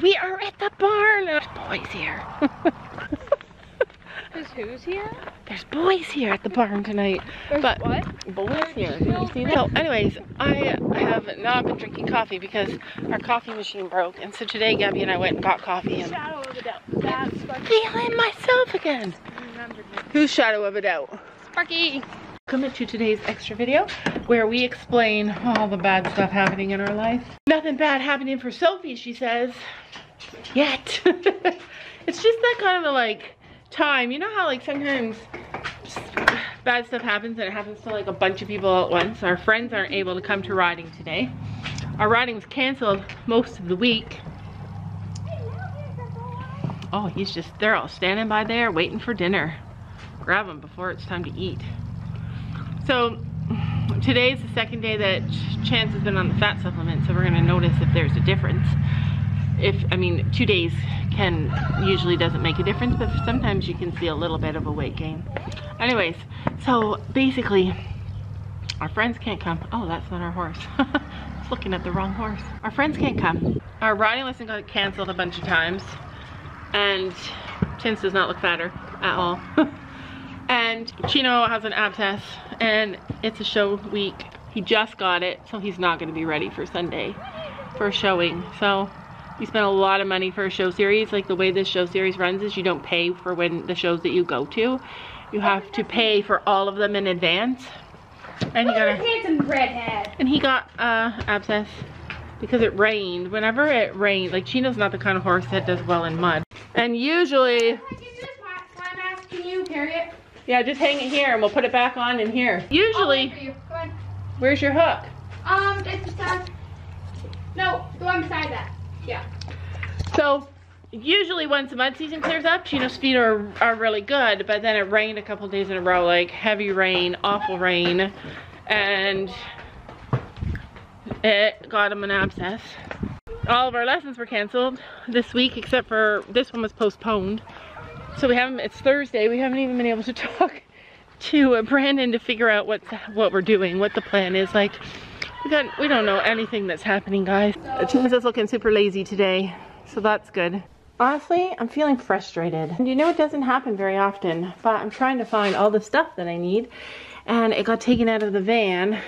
we are at the barn. There's boys here. There's who's here? There's boys here at the barn tonight. There's but what? boys here. You see that? So anyways, I have not been drinking coffee because our coffee machine broke. And so today Gabby and I went and got coffee and Shadow of a doubt. That's Sparky. feeling myself again. Who's shadow of a doubt? Sparky. Welcome to today's extra video where we explain all the bad stuff happening in our life. Nothing bad happening for Sophie, she says. Yet. it's just that kind of a like time. You know how like sometimes bad stuff happens and it happens to like a bunch of people at once. Our friends aren't able to come to riding today. Our riding was canceled most of the week. Oh, he's just, they're all standing by there waiting for dinner. Grab them before it's time to eat. So today's the second day that Chance has been on the fat supplement, so we're gonna notice if there's a difference. If, I mean, two days can, usually doesn't make a difference, but sometimes you can see a little bit of a weight gain. Anyways, so basically, our friends can't come. Oh, that's not our horse. I was looking at the wrong horse. Our friends can't come. Our riding lesson got canceled a bunch of times, and Chance does not look fatter at all. And Chino has an abscess and it's a show week. He just got it, so he's not gonna be ready for Sunday for showing. So we spent a lot of money for a show series. Like the way this show series runs is you don't pay for when the shows that you go to. You have to pay for all of them in advance. And he got a handsome redhead. and he got uh abscess because it rained. Whenever it rained, like Chino's not the kind of horse that does well in mud. And usually Can you carry it? Yeah, just hang it here and we'll put it back on in here. I'll wait for Usually, you. Where's your hook? Um, it's beside. No, the one beside that. Yeah. So, usually once the mud season clears up, Chino's feet are, are really good, but then it rained a couple days in a row, like heavy rain, awful rain, and it got him an abscess. All of our lessons were canceled this week, except for this one was postponed. So we haven't, it's Thursday, we haven't even been able to talk to uh, Brandon to figure out what's, what we're doing, what the plan is. Like, we got, we don't know anything that's happening, guys. Chance is looking super lazy today, so that's good. Honestly, I'm feeling frustrated. And you know it doesn't happen very often, but I'm trying to find all the stuff that I need, and it got taken out of the van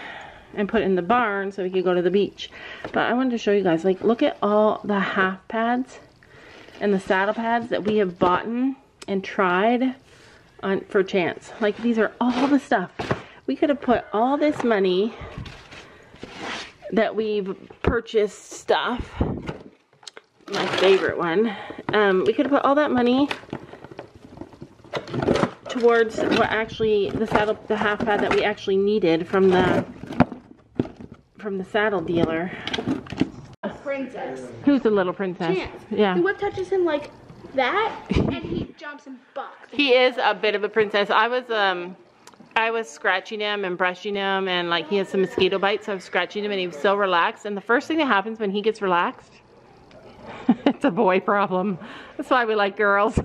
and put in the barn so we could go to the beach. But I wanted to show you guys, like, look at all the half pads and the saddle pads that we have bought and tried on for Chance. Like, these are all the stuff. We could have put all this money that we've purchased stuff. My favorite one. Um, we could have put all that money towards what actually the saddle, the half pad that we actually needed from the from the saddle dealer. A princess. Who's the little princess? Chance. Yeah. The whip touches him like that, and he is a bit of a princess. I was um I was scratching him and brushing him and like he had some mosquito bites, so I was scratching him and he was so relaxed. And the first thing that happens when he gets relaxed, it's a boy problem. That's why we like girls.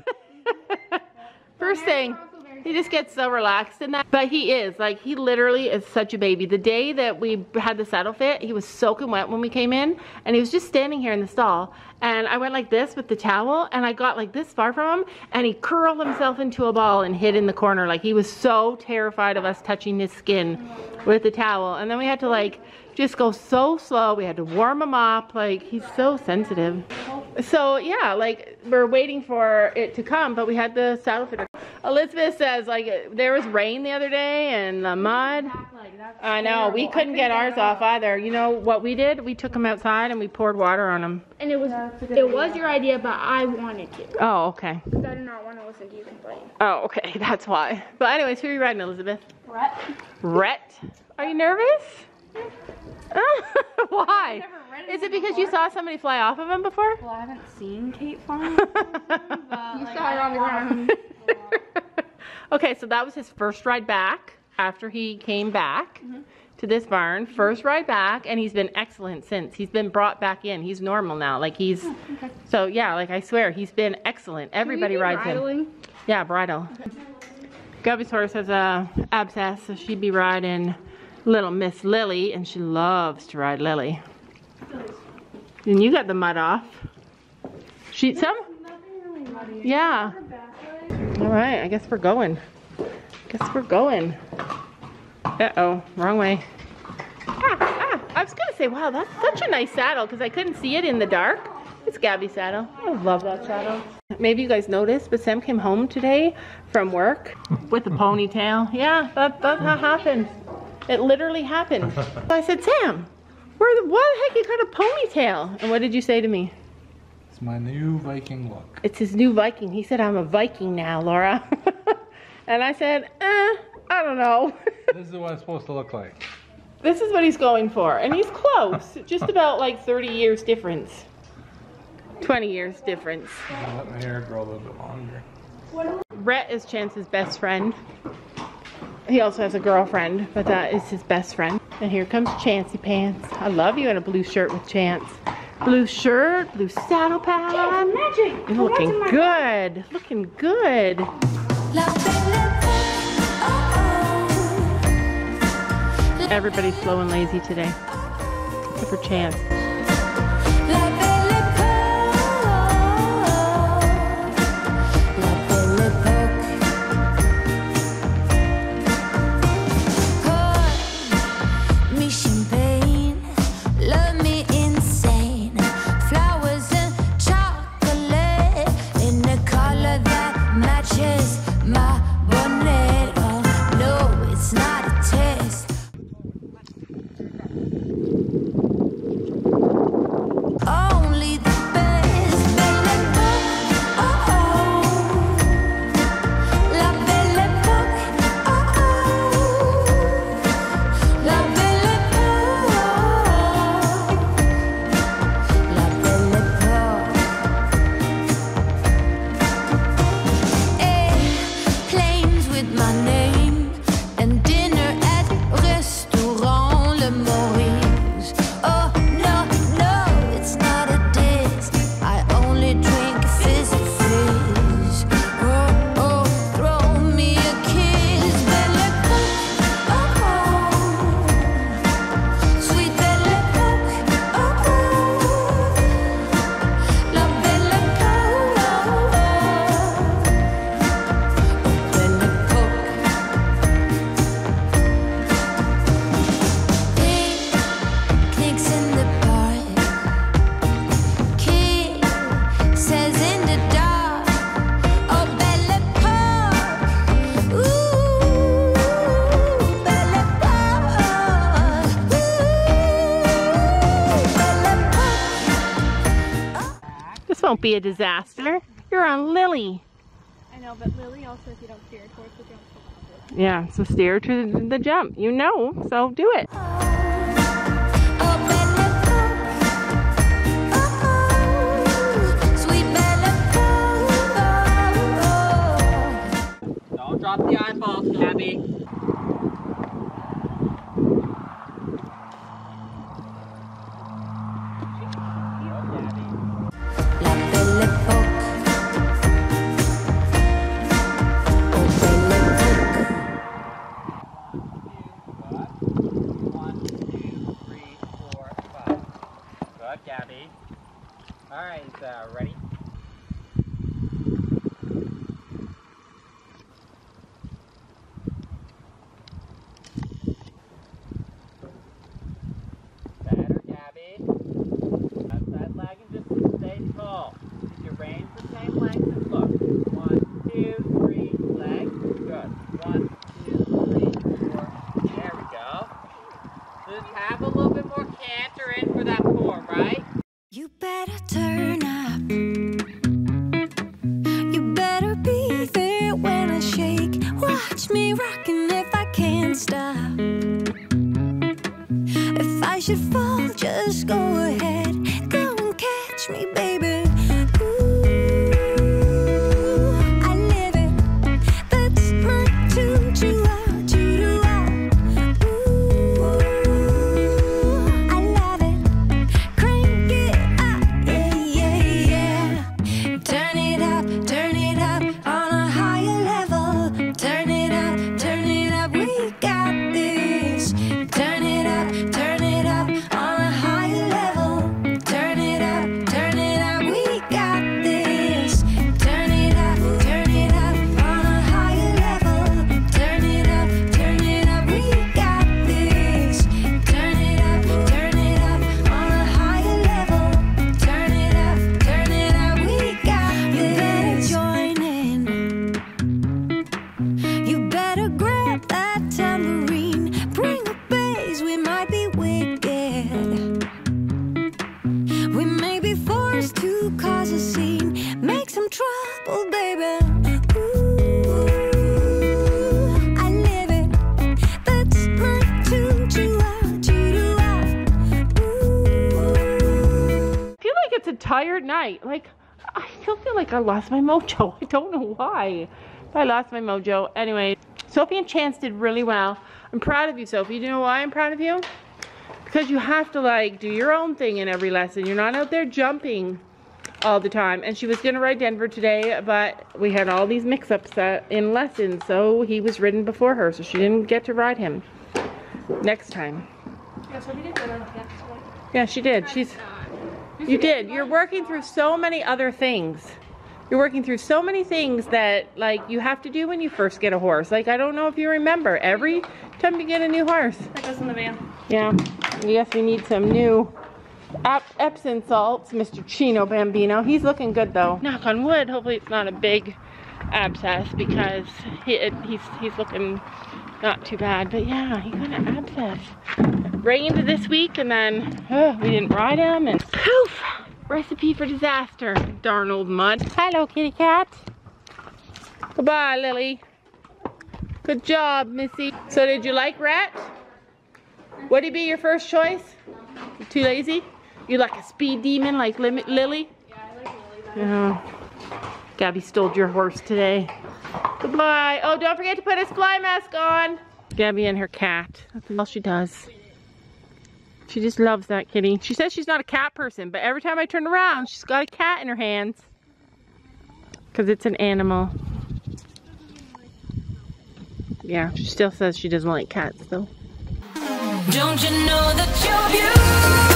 first thing, he just gets so relaxed in that. But he is, like, he literally is such a baby. The day that we had the saddle fit, he was soaking wet when we came in, and he was just standing here in the stall. And I went like this with the towel, and I got like this far from him, and he curled himself into a ball and hid in the corner. Like, he was so terrified of us touching his skin with the towel. And then we had to, like, just go so slow. We had to warm him up. Like, he's so sensitive. So, yeah, like, we're waiting for it to come, but we had the saddle fitter. Elizabeth says, like, there was rain the other day and the mud. I know, we couldn't get ours off either. You know what we did? We took them outside and we poured water on them. And it was it was your idea, but I wanted to. Oh, okay. Because I did not want to listen to you complain. Oh, okay, that's why. But anyways, who are you riding, Elizabeth? Brett. Rhett. Are you nervous? Why? Is it one because you saw somebody fly off of him before? Well, I haven't seen Kate farm. You saw it on the ground. okay, so that was his first ride back after he came back to this barn. First ride back, and he's been excellent since. He's been brought back in. He's normal now. Like he's Okay. so yeah. Like I swear, he's been excellent. Everybody rides him. Yeah, bridle. Gabby's horse has a abscess, so she'd be riding little Miss Lily, and she loves to ride Lily. And you got the mud off. She some? Yeah. All right, I guess we're going. Guess we're going. Uh-oh, wrong way. Ah, ah, I was gonna say, wow, that's such a nice saddle because I couldn't see it in the dark. It's Gabby's saddle. I love that saddle. Maybe you guys noticed, but Sam came home today from work with a ponytail. Yeah, that, that's how happened. It literally happened. I said, Sam, where the, why the heck you got a ponytail? And what did you say to me? It's my new Viking look. It's his new Viking. He said, I'm a Viking now, Laura. and I said, eh, I don't know. This is what it's supposed to look like. this is what he's going for. And he's close. Just about like 30 years difference. 20 years difference. Let my hair grow a little bit longer. Rhett is Chance's best friend. He also has a girlfriend, but that is his best friend. And here comes Chancey Pants. I love you in a blue shirt with Chance. Blue shirt, blue saddle pad. Magic. You're looking good. Looking good. Everybody's slow and lazy today. Except for Chance. Won't be a disaster. You're on Lily. I know, but Lily also, if you don't steer towards the jump, Yeah, so steer to the jump. You know, so do it. All right, uh, ready? I should fall, just go ahead. Tired night. Like, I still feel like I lost my mojo. I don't know why. But I lost my mojo. Anyway, Sophie and Chance did really well. I'm proud of you, Sophie. Do you know why I'm proud of you? Because you have to, like, do your own thing in every lesson. You're not out there jumping all the time. And she was going to ride Denver today, but we had all these mix-ups uh, in lessons. So he was ridden before her, so she didn't get to ride him. Next time. Yeah, so did good on that. Yeah, she did. She's... You did. You're working through so many other things. You're working through so many things that like you have to do when you first get a horse. Like I don't know if you remember every time you get a new horse. That goes in the van. Yeah. Yes, we need some new Ep- Epsom salts, Mr. Chino Bambino. He's looking good though. Knock on wood. Hopefully it's not a big abscess because he, it, he's he's looking not too bad. But yeah, he got an abscess. Rained this week and then we didn't ride him and poof! Recipe for disaster. Darn old mud. Hello, kitty cat. Goodbye, Lily. Good job, Missy. So did you like Rhett? Would he be your first choice? You're Too lazy? You like a speed demon like Lim- Lily? Yeah, I like Lily. Yeah. Gabby stole your horse today. Goodbye. Oh, don't forget to put his fly mask on. Gabby and her cat. That's all she does. She just loves that kitty. She says she's not a cat person, but every time I turn around, she's got a cat in her hands. Because it's an animal. Yeah, she still says she doesn't like cats, though. Don't you know that you're beautiful?